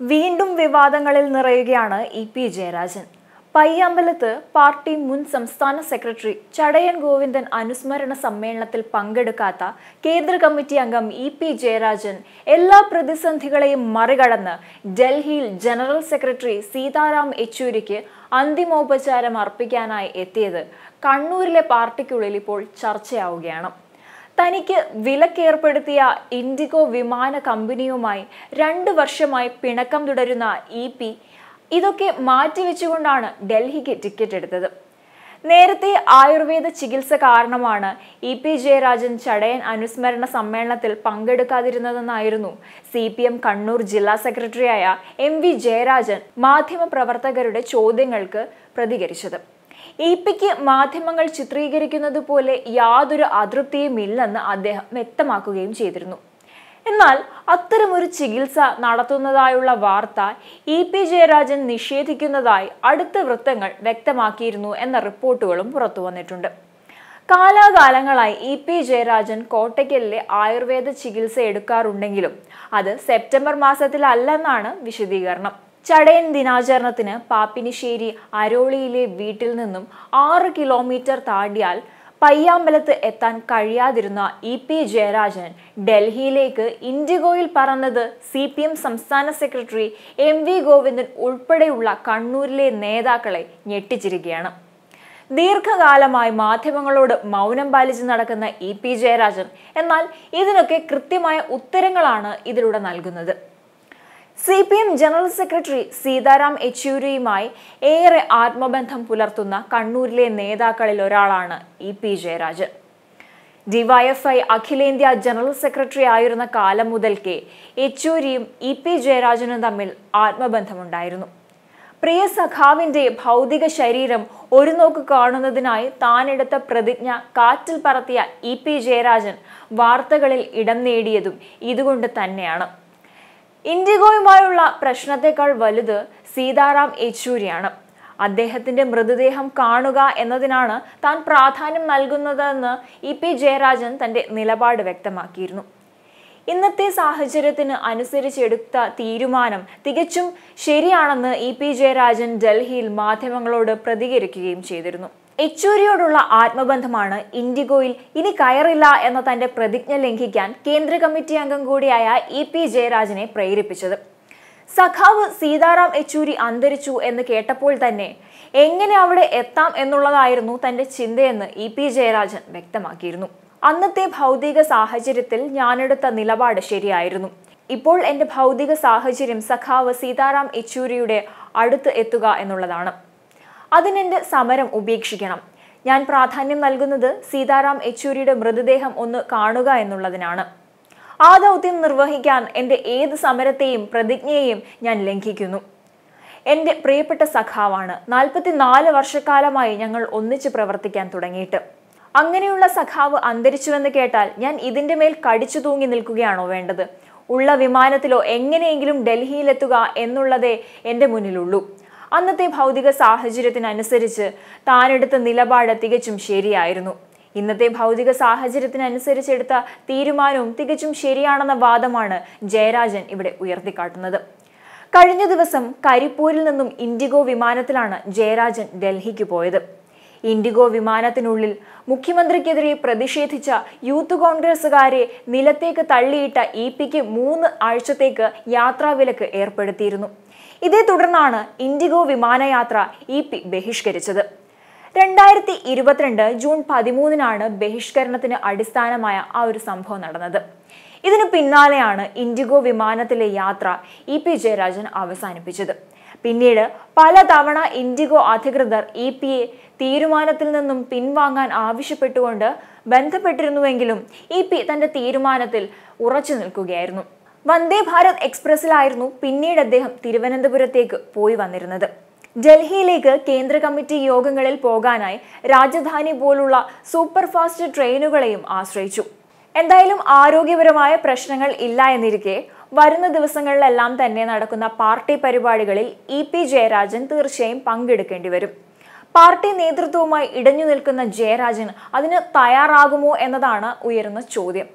വീണ്ടും വിവാദങ്ങളിൽ നിറയുകയാണ് ഇ പി ജയരാജൻ. പയ്യാമ്പലത്ത് പാർട്ടി മുൻ സംസ്ഥാന സെക്രട്ടറി ചടയൻ ഗോവിന്ദൻ അനുസ്മരണ സമ്മേളനത്തിൽ പങ്കെടുക്കാത്ത കേന്ദ്ര കമ്മിറ്റി അംഗം ഇ പി ജയരാജൻ എല്ലാ പ്രതിസന്ധികളെയും മറികടന്ന് ഡൽഹിയിൽ ജനറൽ സെക്രട്ടറി സീതാറാം യെച്ചൂരിക്ക് അന്തിമോപചാരം അർപ്പിക്കാനായി എത്തിയത് കണ്ണൂരിലെ പാർട്ടിക്കുള്ളിൽ ഇപ്പോൾ ചർച്ചയാവുകയാണ്. തനിക്ക് വിലക്കേർപ്പെടുത്തിയ ഇൻഡിഗോ വിമാന കമ്പനിയുമായി രണ്ട് വർഷമായി പിണക്കം തുടരുന്ന ഇ പി ഇതൊക്കെ മാറ്റിവെച്ചുകൊണ്ടാണ് ഡൽഹിക്ക് ടിക്കറ്റ് എടുത്തത്. നേരത്തെ ആയുർവേദ ചികിത്സ കാരണമാണ് ഇ പി ജയരാജൻ ചടയൻ അനുസ്മരണ സമ്മേളനത്തിൽ പങ്കെടുക്കാതിരുന്നതെന്നായിരുന്നു സി പി എം കണ്ണൂർ ജില്ലാ സെക്രട്ടറിയായ എം വി ജയരാജൻ മാധ്യമപ്രവർത്തകരുടെ ചോദ്യങ്ങൾക്ക് പ്രതികരിച്ചത്. ഇ പിക്ക് മാധ്യമങ്ങൾ ചിത്രീകരിക്കുന്നത് പോലെ യാതൊരു അതൃപ്തിയും ഇല്ലെന്ന് അദ്ദേഹം വ്യക്തമാക്കുകയും ചെയ്തിരുന്നു. എന്നാൽ അത്തരമൊരു ചികിത്സ നടത്തുന്നതായുള്ള വാർത്ത ഇ പി ജയരാജൻ നിഷേധിക്കുന്നതായി അടുത്ത വൃത്തങ്ങൾ വ്യക്തമാക്കിയിരുന്നു എന്ന റിപ്പോർട്ടുകളും പുറത്തു വന്നിട്ടുണ്ട്. കാലാകാലങ്ങളായി ഇ പി ജയരാജൻ കോട്ടയ്ക്കലിലെ ആയുർവേദ ചികിത്സ എടുക്കാറുണ്ടെങ്കിലും അത് സെപ്റ്റംബർ മാസത്തിലല്ലെന്നാണ് വിശദീകരണം. ചടയൻ ദിനാചരണത്തിന് പാപ്പിനിശ്ശേരി അരോളിയിലെ വീട്ടിൽ നിന്നും ആറ് കിലോമീറ്റർ താണ്ടിയാൽ പയ്യാമ്പലത്ത് എത്താൻ കഴിയാതിരുന്ന ഇ പി ജയരാജൻ ഡൽഹിയിലേക്ക് ഇൻഡിഗോയിൽ പറന്നത് സി പി എം സംസ്ഥാന സെക്രട്ടറി എം വി ഗോവിന്ദൻ ഉൾപ്പെടെയുള്ള കണ്ണൂരിലെ നേതാക്കളെ ഞെട്ടിച്ചിരിക്കുകയാണ്. ദീർഘകാലമായി മാധ്യമങ്ങളോട് മൗനം പാലിച്ച് നടക്കുന്ന ഇ പി ജയരാജൻ എന്നാൽ ഇതിനൊക്കെ കൃത്യമായ ഉത്തരങ്ങളാണ് ഇതിലൂടെ നൽകുന്നത്. C P M general secretary Sitaram യെച്ചൂരിയുമായി ഏറെ ആത്മബന്ധം പുലർത്തുന്ന കണ്ണൂരിലെ നേതാക്കളിൽ ഒരാളാണ് ഇ പി ജയരാജൻ ഡിവൈഎഫ്ഐ അഖിലേന്ത്യാ ജനറൽ സെക്രട്ടറി ആയിരുന്ന കാലം മുതൽക്കേ യെച്ചൂരിയും ഇ പി ജയരാജനും തമ്മിൽ ആത്മബന്ധമുണ്ടായിരുന്നു. പ്രിയ സഖാവിന്റെ ഭൗതിക ശരീരം ഒരു നോക്ക് കാണുന്നതിനായി താനെടുത്ത പ്രതിജ്ഞ കാറ്റിൽ പറത്തിയ ഇ പി ജയരാജൻ വാർത്തകളിൽ ഇടം നേടിയതും ഇതുകൊണ്ട് തന്നെയാണ്. ഇൻഡിഗോയുമായുള്ള പ്രശ്നത്തെക്കാൾ വലുത് സീതാറാം യെച്ചൂരിയാണ്. അദ്ദേഹത്തിന്റെ മൃതദേഹം കാണുക എന്നതിനാണ് താൻ പ്രാധാന്യം നൽകുന്നതെന്ന് ഇ പി ജയരാജൻ തന്റെ നിലപാട് വ്യക്തമാക്കിയിരുന്നു. ഇന്നത്തെ സാഹചര്യത്തിന് അനുസരിച്ചെടുത്ത തീരുമാനം തികച്ചും ശരിയാണെന്ന് ഇ പി ജയരാജൻ ഡൽഹിയിൽ മാധ്യമങ്ങളോട് പ്രതികരിക്കുകയും ചെയ്തിരുന്നു. യെച്ചൂരിയോടുള്ള ആത്മബന്ധമാണ് ഇൻഡിഗോയിൽ ഇനി കയറില്ല എന്ന തന്റെ പ്രതിജ്ഞ ലംഘിക്കാൻ കേന്ദ്ര കമ്മിറ്റി അംഗം കൂടിയായ ഇ പി ജയരാജനെ പ്രേരിപ്പിച്ചത്. സഖാവ് സീതാറാം യെച്ചൂരി അന്തരിച്ചു എന്ന് കേട്ടപ്പോൾ തന്നെ എങ്ങനെ അവിടെ എത്താം എന്നുള്ളതായിരുന്നു തന്റെ ചിന്തയെന്ന് ഇ പി ജയരാജൻ വ്യക്തമാക്കിയിരുന്നു. അന്നത്തെ ഭൗതിക സാഹചര്യത്തിൽ ഞാനെടുത്ത നിലപാട് ശരിയായിരുന്നു. ഇപ്പോൾ എന്റെ ഭൗതിക സാഹചര്യം സഖാവ് സീതാറാം യെച്ചൂരിയുടെ അടുത്ത് എത്തുക എന്നുള്ളതാണ്. അതിനെന്റെ സമരം ഉപേക്ഷിക്കണം? ഞാൻ പ്രാധാന്യം നൽകുന്നത് സീതാറാം യെച്ചൂരിയുടെ മൃതദേഹം ഒന്ന് കാണുക എന്നുള്ളതിനാണ്. ആ ദൗത്യം നിർവഹിക്കാൻ എന്റെ ഏത് സമരത്തെയും പ്രതിജ്ഞയെയും ഞാൻ ലംഘിക്കുന്നു. എന്റെ പ്രിയപ്പെട്ട സഖാവാണ്. നാൽപ്പത്തിനാല് വർഷക്കാലമായി ഞങ്ങൾ ഒന്നിച്ച് പ്രവർത്തിക്കാൻ തുടങ്ങിയിട്ട്. അങ്ങനെയുള്ള സഖാവ് അന്തരിച്ചുവെന്ന് കേട്ടാൽ ഞാൻ ഇതിന്റെ മേൽ കടിച്ചു തൂങ്ങി നിൽക്കുകയാണോ വേണ്ടത്? ഉള്ള വിമാനത്തിലോ എങ്ങനെയെങ്കിലും ഡൽഹിയിലെത്തുക എന്നുള്ളതേ എന്റെ മുന്നിലുള്ളൂ. അന്നത്തെ ഭൗതിക സാഹചര്യത്തിനനുസരിച്ച് താനെടുത്ത നിലപാട് തികച്ചും ശരിയായിരുന്നു. ഇന്നത്തെ ഭൗതിക സാഹചര്യത്തിനനുസരിച്ച് എടുത്ത തീരുമാനവും തികച്ചും ശരിയാണെന്ന വാദമാണ് ജയരാജൻ ഇവിടെ ഉയർത്തിക്കാട്ടുന്നത്. കഴിഞ്ഞ ദിവസം കരിപ്പൂരിൽ നിന്നും ഇൻഡിഗോ വിമാനത്തിലാണ് ജയരാജൻ ഡൽഹിക്ക് പോയത്. ഇൻഡിഗോ വിമാനത്തിനുള്ളിൽ മുഖ്യമന്ത്രിക്കെതിരെ പ്രതിഷേധിച്ച യൂത്ത് കോൺഗ്രസുകാരെ നിലത്തേക്ക് തള്ളിയിട്ട ഇ പിക്ക് മൂന്ന് ആഴ്ചത്തേക്ക് യാത്രാവിലക്ക് ഏർപ്പെടുത്തിയിരുന്നു. ഇതേ തുടർന്നാണ് ഇൻഡിഗോ വിമാനയാത്ര ഇ പി ബഹിഷ്കരിച്ചത്. രണ്ടായിരത്തി ഇരുപത്തിരണ്ട് ജൂൺ പതിമൂന്നിനാണ് ബഹിഷ്കരണത്തിന് അടിസ്ഥാനമായ ആ ഒരു സംഭവം നടന്നത്. ഇതിനു പിന്നാലെയാണ് ഇൻഡിഗോ വിമാനത്തിലെ യാത്ര ഇ പി ജയരാജൻ അവസാനിപ്പിച്ചത്. പിന്നീട് പലതവണ ഇൻഡിഗോ അധികൃതർ ഇ പിയെ തീരുമാനത്തിൽ നിന്നും പിൻവാങ്ങാൻ ആവശ്യപ്പെട്ടുകൊണ്ട് ബന്ധപ്പെട്ടിരുന്നുവെങ്കിലും ഇ പി തന്റെ തീരുമാനത്തിൽ ഉറച്ചു നിൽക്കുകയായിരുന്നു. വന്ദേ ഭാരത് എക്സ്പ്രസിലായിരുന്നു പിന്നീട് അദ്ദേഹം തിരുവനന്തപുരത്തേക്ക് പോയി വന്നിരുന്നത്. ഡൽഹിയിലേക്ക് കേന്ദ്ര കമ്മിറ്റി യോഗങ്ങളിൽ പോകാനായി രാജധാനി പോലുള്ള സൂപ്പർ ഫാസ്റ്റ് ട്രെയിനുകളെയും ആശ്രയിച്ചു. എന്തായാലും ആരോഗ്യപരമായ പ്രശ്നങ്ങൾ ഇല്ല എന്നിരിക്കെ വരുന്ന ദിവസങ്ങളിലെല്ലാം തന്നെ നടക്കുന്ന പാർട്ടി പരിപാടികളിൽ ഇ പി ജയരാജൻ തീർച്ചയായും പങ്കെടുക്കേണ്ടി വരും. പാർട്ടി നേതൃത്വവുമായി ഇടഞ്ഞു നിൽക്കുന്ന ജയരാജൻ അതിന് തയ്യാറാകുമോ എന്നതാണ് ഉയരുന്ന ചോദ്യം.